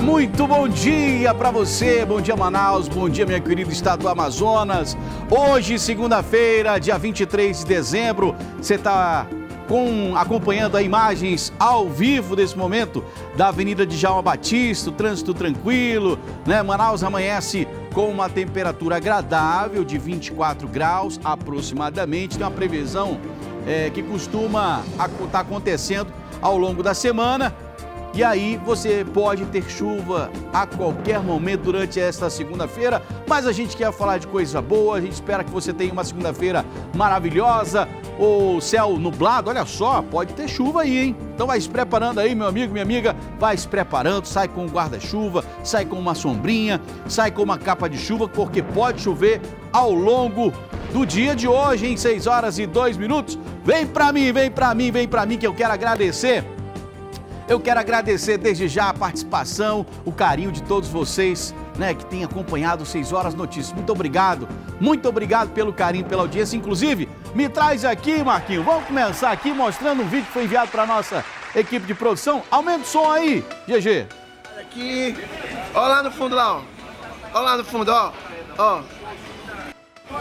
muito bom dia para você, bom dia Manaus, bom dia minha querida estado do Amazonas. Hoje, segunda-feira, dia 23 de dezembro, você está com, acompanhando imagens ao vivo desse momento da Avenida de Jalma Batista, trânsito tranquilo, né? Manaus amanhece com uma temperatura agradável de 24 graus aproximadamente, tem uma previsão é, que costuma estar tá acontecendo ao longo da semana. E aí você pode ter chuva a qualquer momento durante esta segunda-feira, mas a gente quer falar de coisa boa, a gente espera que você tenha uma segunda-feira maravilhosa, o céu nublado, olha só, pode ter chuva aí, hein? Então vai se preparando aí, meu amigo, minha amiga, vai se preparando, sai com guarda-chuva, sai com uma sombrinha, sai com uma capa de chuva, porque pode chover ao longo do dia de hoje, em 6 horas e 2 minutos. Vem pra mim, vem pra mim, vem pra mim que eu quero agradecer eu quero agradecer desde já a participação, o carinho de todos vocês, né, que têm acompanhado 6 Horas Notícias. Muito obrigado, muito obrigado pelo carinho, pela audiência. Inclusive, me traz aqui, Marquinho. Vamos começar aqui mostrando um vídeo que foi enviado para nossa equipe de produção. Aumenta o som aí, GG. Aqui, ó lá no fundo lá, ó. Ó lá no fundo, ó. Ó.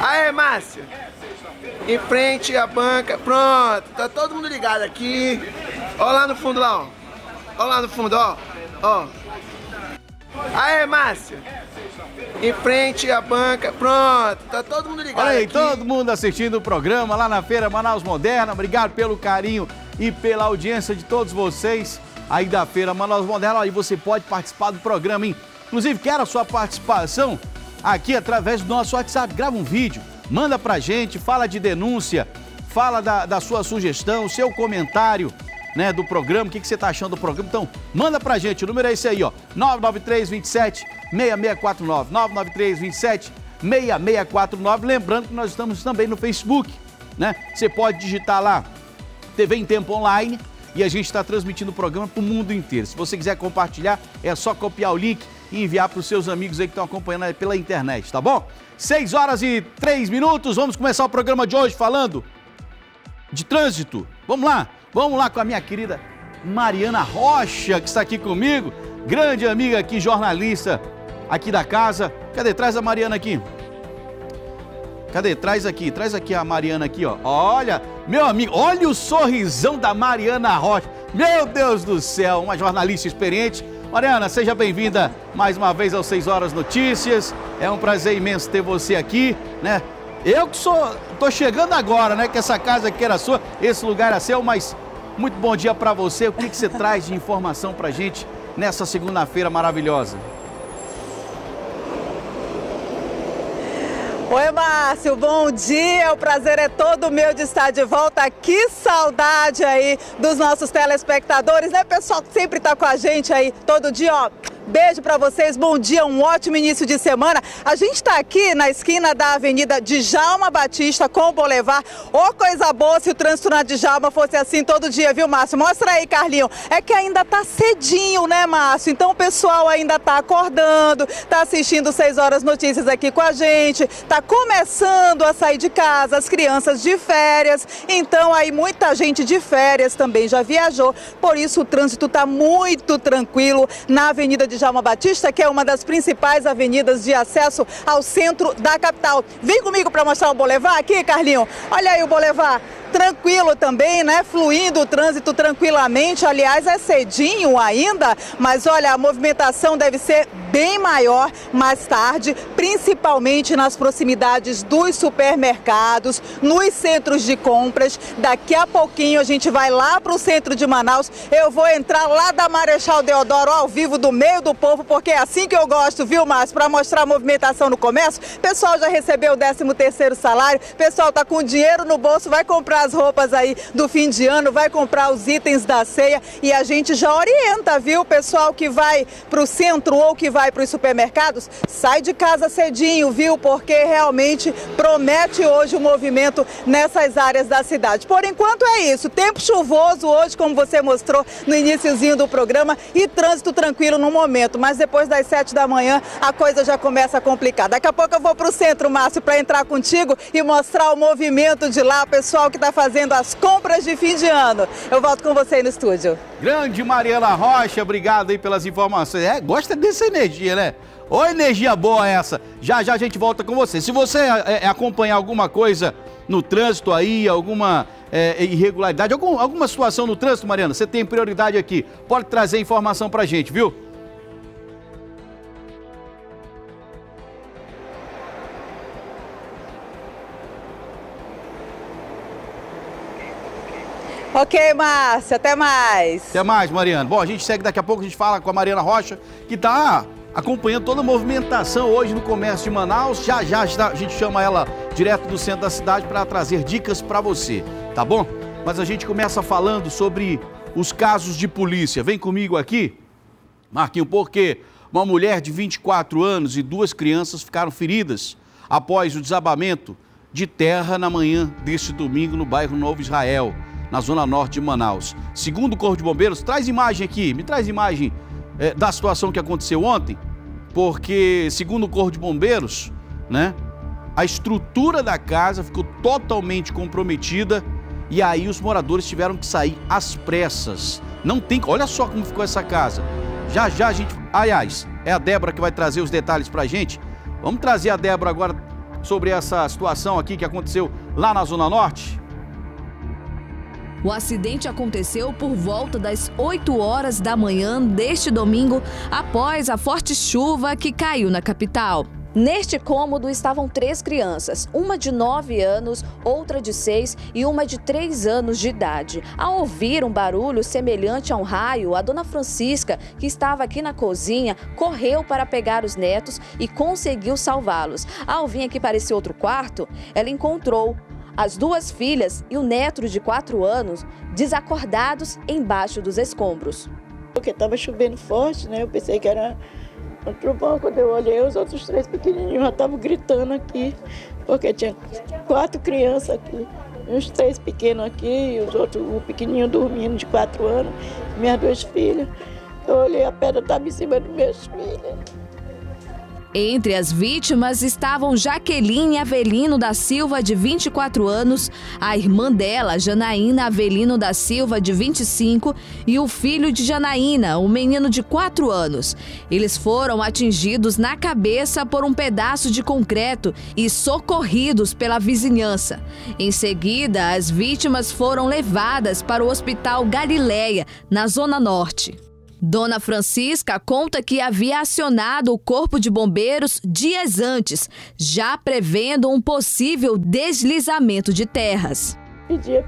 Aê, Márcio. Em frente à banca, pronto. Tá todo mundo ligado aqui. Ó lá no fundo lá, ó. Olha lá no fundo, ó. Ó. Aê, Márcio. Em frente à banca. Pronto, tá todo mundo ligado Olha aí, aqui. todo mundo assistindo o programa lá na Feira Manaus Moderna. Obrigado pelo carinho e pela audiência de todos vocês aí da Feira Manaus Moderna. Aí você pode participar do programa, hein? Inclusive, quero a sua participação aqui através do nosso WhatsApp. Grava um vídeo, manda pra gente, fala de denúncia, fala da, da sua sugestão, seu comentário né, do programa, o que, que você está achando do programa. Então, manda pra gente, o número é esse aí, ó, 993 27 6649, 993 27 6649. Lembrando que nós estamos também no Facebook, né? Você pode digitar lá TV em Tempo Online e a gente está transmitindo o programa para o mundo inteiro. Se você quiser compartilhar, é só copiar o link e enviar para os seus amigos aí que estão acompanhando pela internet, tá bom? 6 horas e 3 minutos, vamos começar o programa de hoje falando de trânsito. Vamos lá, vamos lá com a minha querida Mariana Rocha, que está aqui comigo, grande amiga aqui, jornalista aqui da casa. Cadê? Traz a Mariana aqui. Cadê? Traz aqui, traz aqui a Mariana aqui, ó. Olha, meu amigo, olha o sorrisão da Mariana Rocha. Meu Deus do céu, uma jornalista experiente. Mariana, seja bem-vinda mais uma vez aos 6 Horas Notícias. É um prazer imenso ter você aqui, né? Eu que sou, tô chegando agora, né? Que essa casa aqui era sua, esse lugar é seu, mas muito bom dia para você. O que, que você traz de informação pra gente nessa segunda-feira maravilhosa? Oi, Márcio, bom dia. O prazer é todo meu de estar de volta. Que saudade aí dos nossos telespectadores, né, pessoal que sempre tá com a gente aí todo dia, ó Beijo para vocês, bom dia, um ótimo início de semana. A gente está aqui na esquina da Avenida Djalma Batista com o Boulevard. Ô, oh, coisa boa se o trânsito na Djalma fosse assim todo dia, viu, Márcio? Mostra aí, Carlinho. É que ainda tá cedinho, né, Márcio? Então o pessoal ainda tá acordando, tá assistindo 6 horas notícias aqui com a gente, tá começando a sair de casa, as crianças de férias. Então aí muita gente de férias também já viajou. Por isso o trânsito tá muito tranquilo na Avenida de Djalma Batista, que é uma das principais avenidas de acesso ao centro da capital. Vem comigo para mostrar o Boulevard aqui, Carlinho. Olha aí o Boulevard tranquilo também, né? Fluindo o trânsito tranquilamente. Aliás, é cedinho ainda, mas olha, a movimentação deve ser bem maior mais tarde, principalmente nas proximidades dos supermercados, nos centros de compras. Daqui a pouquinho a gente vai lá para o centro de Manaus. Eu vou entrar lá da Marechal Deodoro ao vivo do meio do povo, porque é assim que eu gosto, viu, Márcio? Para mostrar a movimentação no comércio. Pessoal já recebeu o 13 terceiro salário, pessoal tá com dinheiro no bolso, vai comprar as roupas aí do fim de ano, vai comprar os itens da ceia e a gente já orienta, viu? Pessoal que vai para o centro ou que vai para os supermercados, sai de casa cedinho, viu? Porque realmente promete hoje o movimento nessas áreas da cidade. Por enquanto é isso. Tempo chuvoso hoje, como você mostrou no iníciozinho do programa, e trânsito tranquilo no momento. Mas depois das sete da manhã a coisa já começa a complicar. Daqui a pouco eu vou para o centro, Márcio, para entrar contigo e mostrar o movimento de lá, pessoal que está fazendo as compras de fim de ano. Eu volto com você aí no estúdio. Grande Mariana Rocha, obrigado aí pelas informações. É, gosta dessa energia, né? Ô, energia boa essa. Já já a gente volta com você. Se você é, é, acompanhar alguma coisa no trânsito aí, alguma é, irregularidade, algum, alguma situação no trânsito, Mariana, você tem prioridade aqui. Pode trazer informação pra gente, viu? Ok, Márcia, até mais. Até mais, Mariana. Bom, a gente segue daqui a pouco, a gente fala com a Mariana Rocha, que está acompanhando toda a movimentação hoje no comércio de Manaus. Já já a gente chama ela direto do centro da cidade para trazer dicas para você, tá bom? Mas a gente começa falando sobre os casos de polícia. Vem comigo aqui, Marquinho, porque uma mulher de 24 anos e duas crianças ficaram feridas após o desabamento de terra na manhã deste domingo no bairro Novo Israel, na zona norte de Manaus. Segundo o Corpo de Bombeiros, traz imagem aqui, me traz imagem é, da situação que aconteceu ontem porque, segundo o Corpo de Bombeiros, né, a estrutura da casa ficou totalmente comprometida e aí os moradores tiveram que sair às pressas. Não tem. Olha só como ficou essa casa. Já já a gente. Aliás, é a Débora que vai trazer os detalhes pra gente. Vamos trazer a Débora agora sobre essa situação aqui que aconteceu lá na Zona Norte. O acidente aconteceu por volta das 8 horas da manhã deste domingo, após a forte chuva que caiu na capital. Neste cômodo estavam três crianças, uma de 9 anos, outra de 6 e uma de 3 anos de idade. Ao ouvir um barulho semelhante a um raio, a dona Francisca, que estava aqui na cozinha, correu para pegar os netos e conseguiu salvá-los. Ao vir aqui para esse outro quarto, ela encontrou as duas filhas e o neto de quatro anos desacordados embaixo dos escombros. Porque estava chovendo forte, né? Eu pensei que era um trovão. Quando eu olhei, os outros três pequenininhos já estavam gritando aqui, porque tinha quatro crianças aqui. Uns três pequenos aqui, e os outros, o pequenininho dormindo de quatro anos, minhas duas filhas. Eu olhei, a pedra estava em cima dos meus filhos. Entre as vítimas estavam Jaqueline Avelino da Silva, de 24 anos, a irmã dela, Janaína Avelino da Silva, de 25, e o filho de Janaína, um menino de 4 anos. Eles foram atingidos na cabeça por um pedaço de concreto e socorridos pela vizinhança. Em seguida, as vítimas foram levadas para o Hospital Galileia, na Zona Norte. Dona Francisca conta que havia acionado o Corpo de Bombeiros dias antes, já prevendo um possível deslizamento de terras. Pedia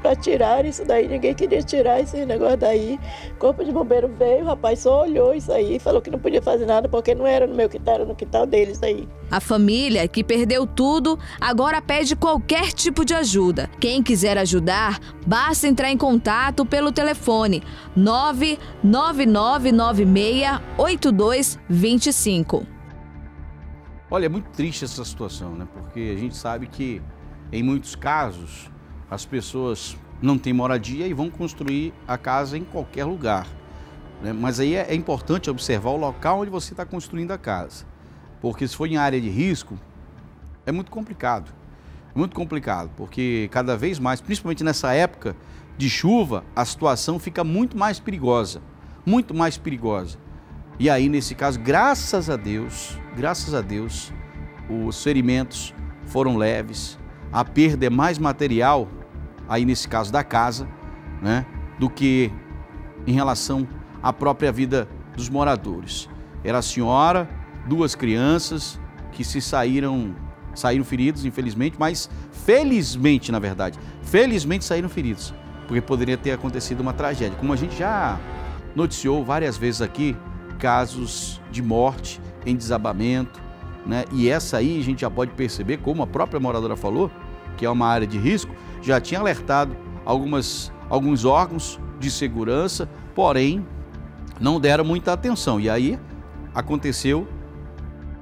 para tirar isso daí, ninguém queria tirar esse negócio daí. O corpo de bombeiro veio, o rapaz só olhou isso aí, falou que não podia fazer nada porque não era no meu quintal, era no quintal deles aí. A família, que perdeu tudo, agora pede qualquer tipo de ajuda. Quem quiser ajudar, basta entrar em contato pelo telefone 999968225. Olha, é muito triste essa situação, né? Porque a gente sabe que em muitos casos as pessoas não têm moradia e vão construir a casa em qualquer lugar. Né? Mas aí é, é importante observar o local onde você está construindo a casa. Porque se for em área de risco, é muito complicado. É muito complicado, porque cada vez mais, principalmente nessa época de chuva, a situação fica muito mais perigosa. Muito mais perigosa. E aí, nesse caso, graças a Deus, graças a Deus, os ferimentos foram leves, a perda é mais material aí nesse caso da casa, né, do que em relação à própria vida dos moradores. Era a senhora, duas crianças que se saíram saíram feridos, infelizmente, mas felizmente, na verdade, felizmente saíram feridos, porque poderia ter acontecido uma tragédia. Como a gente já noticiou várias vezes aqui, casos de morte em desabamento, né? E essa aí a gente já pode perceber, como a própria moradora falou, que é uma área de risco, já tinha alertado algumas, alguns órgãos de segurança, porém não deram muita atenção. E aí aconteceu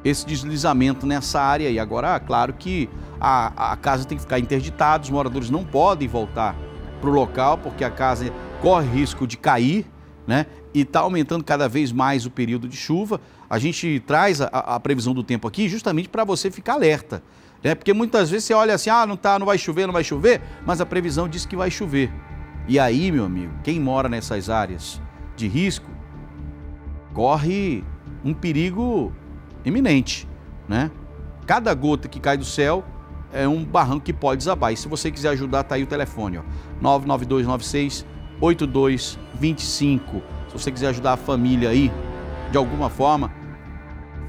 esse deslizamento nessa área. E agora, claro que a, a casa tem que ficar interditada, os moradores não podem voltar para o local, porque a casa corre risco de cair, né? E está aumentando cada vez mais o período de chuva. A gente traz a, a previsão do tempo aqui justamente para você ficar alerta. Né? Porque muitas vezes você olha assim, ah, não, tá, não vai chover, não vai chover, mas a previsão diz que vai chover. E aí, meu amigo, quem mora nessas áreas de risco corre um perigo iminente, né? Cada gota que cai do céu é um barranco que pode desabar. E se você quiser ajudar, tá aí o telefone, ó, 99296 8225. Se você quiser ajudar a família aí de alguma forma,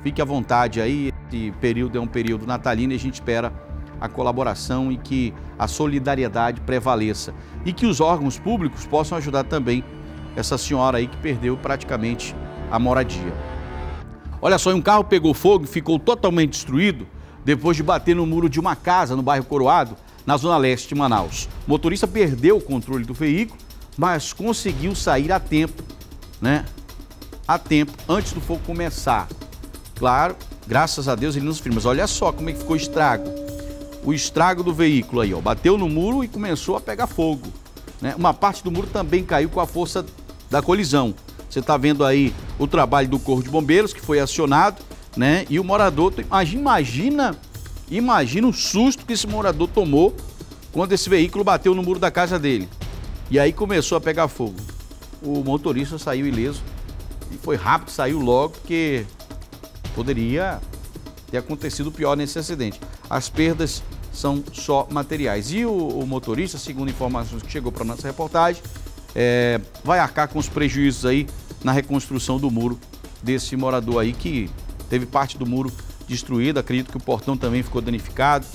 fique à vontade aí. Esse período é um período natalino e a gente espera a colaboração e que a solidariedade prevaleça e que os órgãos públicos possam ajudar também essa senhora aí que perdeu praticamente a moradia. Olha só, um carro pegou fogo e ficou totalmente destruído depois de bater no muro de uma casa no bairro Coroado, na zona leste de Manaus. O motorista perdeu o controle do veículo, mas conseguiu sair a tempo, né? A tempo, antes do fogo começar. Claro, graças a Deus ele nos firma. Mas olha só como é que ficou o estrago. O estrago do veículo aí, ó. Bateu no muro e começou a pegar fogo. Né? Uma parte do muro também caiu com a força da colisão. Você está vendo aí o trabalho do Corpo de Bombeiros que foi acionado, né? E o morador, imagina, imagina o susto que esse morador tomou quando esse veículo bateu no muro da casa dele. E aí começou a pegar fogo. O motorista saiu ileso e foi rápido, saiu logo porque poderia ter acontecido pior nesse acidente. As perdas são só materiais. E o, o motorista, segundo informações que chegou para nossa reportagem, é, vai arcar com os prejuízos aí na reconstrução do muro desse morador aí que teve parte do muro destruída, acredito que o portão também ficou danificado.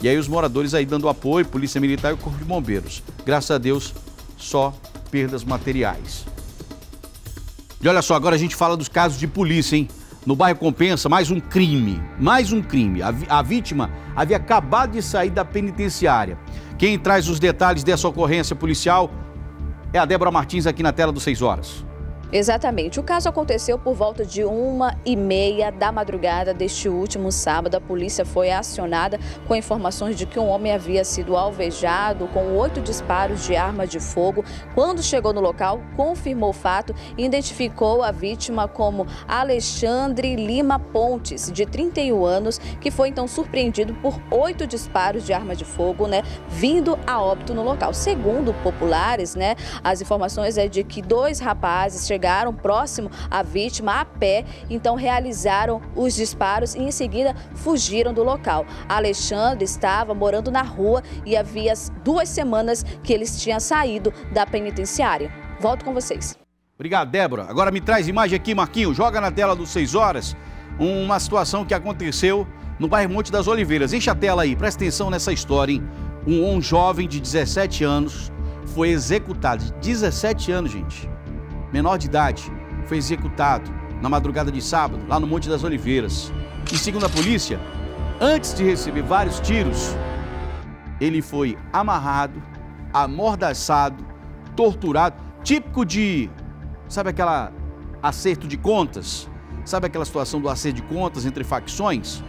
E aí os moradores aí dando apoio, Polícia Militar e o Corpo de Bombeiros. Graças a Deus, só perdas materiais. E olha só, agora a gente fala dos casos de polícia, hein? No bairro Compensa, mais um crime, mais um crime. A, a vítima havia acabado de sair da penitenciária. Quem traz os detalhes dessa ocorrência policial é a Débora Martins aqui na tela do 6 horas. Exatamente. O caso aconteceu por volta de uma e meia da madrugada deste último sábado. A polícia foi acionada com informações de que um homem havia sido alvejado com oito disparos de arma de fogo. Quando chegou no local, confirmou o fato e identificou a vítima como Alexandre Lima Pontes, de 31 anos, que foi então surpreendido por oito disparos de arma de fogo, né, vindo a óbito no local. Segundo populares, né, as informações é de que dois rapazes chegaram chegaram próximo à vítima a pé, então realizaram os disparos e em seguida fugiram do local. Alexandre estava morando na rua e havia duas semanas que eles tinham saído da penitenciária. Volto com vocês. Obrigado, Débora. Agora me traz imagem aqui, Marquinho. Joga na tela dos 6 horas uma situação que aconteceu no bairro Monte das Oliveiras. Enche a tela aí, presta atenção nessa história, hein? Um, um jovem de 17 anos foi executado. 17 anos, gente menor de idade, foi executado na madrugada de sábado, lá no Monte das Oliveiras. E segundo a polícia, antes de receber vários tiros, ele foi amarrado, amordaçado, torturado, típico de, sabe aquela acerto de contas? Sabe aquela situação do acerto de contas entre facções?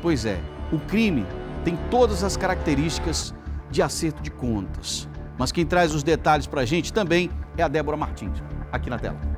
Pois é, o crime tem todas as características de acerto de contas. Mas quem traz os detalhes para a gente também é a Débora Martins aqui na tela.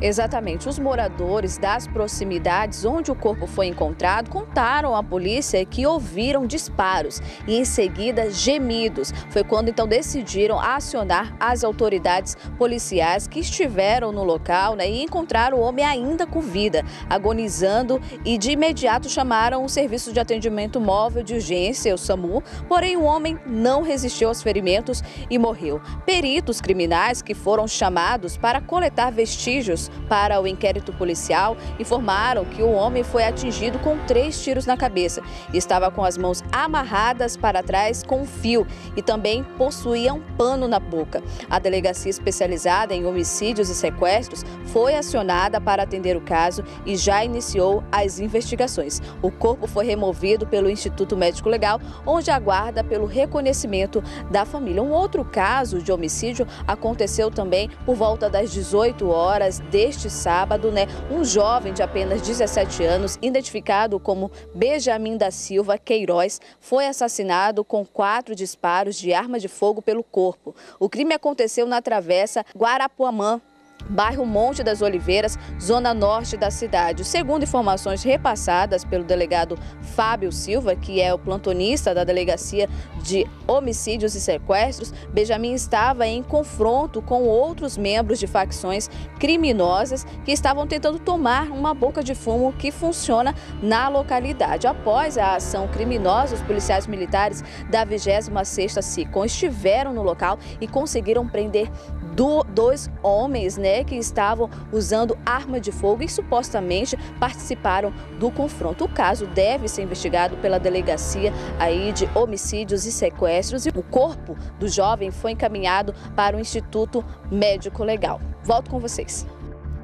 Exatamente. Os moradores das proximidades onde o corpo foi encontrado contaram à polícia que ouviram disparos e em seguida gemidos. Foi quando então decidiram acionar as autoridades policiais que estiveram no local né, e encontraram o homem ainda com vida, agonizando e de imediato chamaram o serviço de atendimento móvel de urgência, o SAMU, porém o homem não resistiu aos ferimentos e morreu. Peritos criminais que foram chamados para coletar vestígios para o inquérito policial informaram que o homem foi atingido com três tiros na cabeça. Estava com as mãos amarradas para trás com fio e também possuía um pano na boca. A delegacia especializada em homicídios e sequestros foi acionada para atender o caso e já iniciou as investigações. O corpo foi removido pelo Instituto Médico Legal, onde aguarda pelo reconhecimento da família. Um outro caso de homicídio aconteceu também por volta das 18 horas deste sábado, né? Um jovem de apenas 17 anos, identificado como Benjamin da Silva Queiroz, foi assassinado com quatro disparos de arma de fogo pelo corpo. O crime aconteceu na travessa Guarapuamã, bairro Monte das Oliveiras, zona norte da cidade. Segundo informações repassadas pelo delegado Fábio Silva, que é o plantonista da Delegacia de Homicídios e Sequestros, Benjamin estava em confronto com outros membros de facções criminosas que estavam tentando tomar uma boca de fumo que funciona na localidade. Após a ação criminosa, os policiais militares da 26ª SICOM estiveram no local e conseguiram prender do, dois homens né, que estavam usando arma de fogo e supostamente participaram do confronto. O caso deve ser investigado pela delegacia aí de homicídios e sequestros e o corpo do jovem foi encaminhado para o Instituto Médico Legal. Volto com vocês.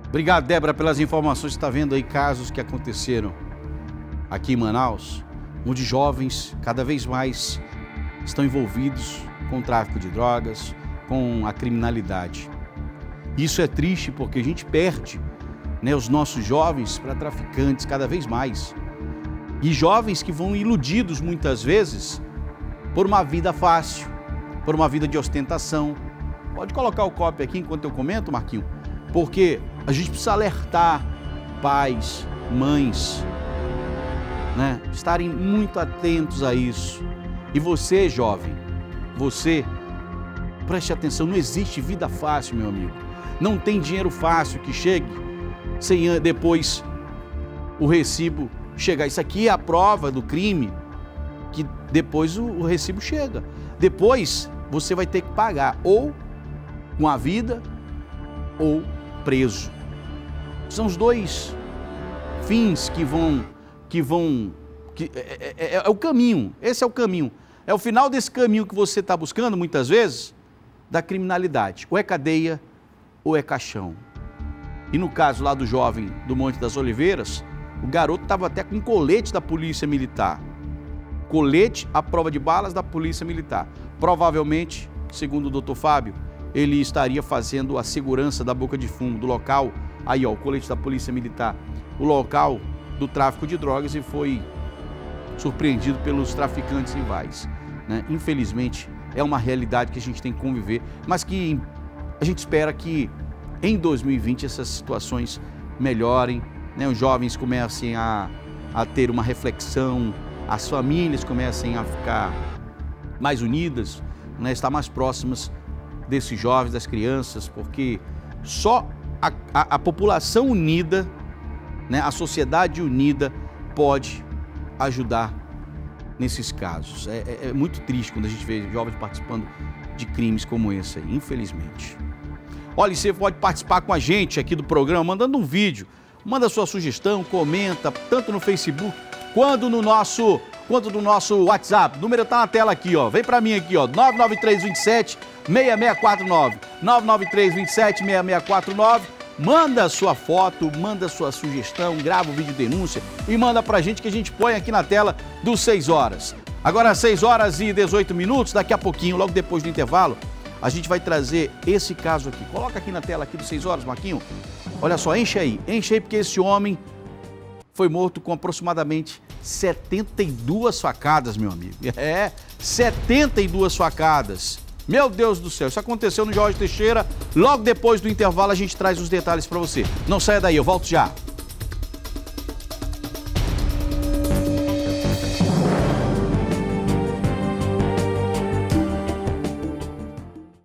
Obrigado, Débora, pelas informações. Está vendo aí casos que aconteceram aqui em Manaus, onde jovens cada vez mais estão envolvidos com o tráfico de drogas, com a criminalidade. Isso é triste porque a gente perde né, os nossos jovens para traficantes cada vez mais. E jovens que vão iludidos muitas vezes por uma vida fácil, por uma vida de ostentação. Pode colocar o copy aqui enquanto eu comento, Marquinho, porque a gente precisa alertar pais, mães, né, estarem muito atentos a isso. E você, jovem, você Preste atenção, não existe vida fácil, meu amigo. Não tem dinheiro fácil que chegue sem depois o recibo chegar. Isso aqui é a prova do crime que depois o, o recibo chega. Depois você vai ter que pagar ou com a vida ou preso. São os dois fins que vão que vão que é, é, é, é o caminho. Esse é o caminho. É o final desse caminho que você está buscando muitas vezes da criminalidade. Ou é cadeia ou é caixão. E no caso lá do jovem do Monte das Oliveiras, o garoto estava até com colete da Polícia Militar. Colete à prova de balas da Polícia Militar. Provavelmente, segundo o doutor Fábio, ele estaria fazendo a segurança da boca de fumo do local. Aí, ó, o colete da Polícia Militar. O local do tráfico de drogas e foi surpreendido pelos traficantes rivais. Né? Infelizmente, é uma realidade que a gente tem que conviver, mas que a gente espera que em 2020 essas situações melhorem, né? os jovens comecem a, a ter uma reflexão, as famílias comecem a ficar mais unidas, né? estar mais próximas desses jovens, das crianças, porque só a, a, a população unida, né? a sociedade unida pode ajudar nesses casos. É, é, é, muito triste quando a gente vê jovens participando de crimes como esse infelizmente. Olha, você pode participar com a gente aqui do programa mandando um vídeo. Manda sua sugestão, comenta, tanto no Facebook quanto no nosso, quanto no nosso WhatsApp. O número está na tela aqui, ó. Vem para mim aqui, ó. 99327 6649. 99327 6649 Manda sua foto, manda sua sugestão, grava o vídeo denúncia e manda pra gente que a gente põe aqui na tela dos 6 horas. Agora 6 horas e 18 minutos, daqui a pouquinho, logo depois do intervalo, a gente vai trazer esse caso aqui. Coloca aqui na tela aqui dos 6 horas, Marquinho. Olha só, enche aí, enche aí porque esse homem foi morto com aproximadamente 72 facadas, meu amigo. É, 72 facadas. Meu Deus do céu, isso aconteceu no Jorge Teixeira. Logo depois do intervalo a gente traz os detalhes para você. Não saia daí, eu volto já.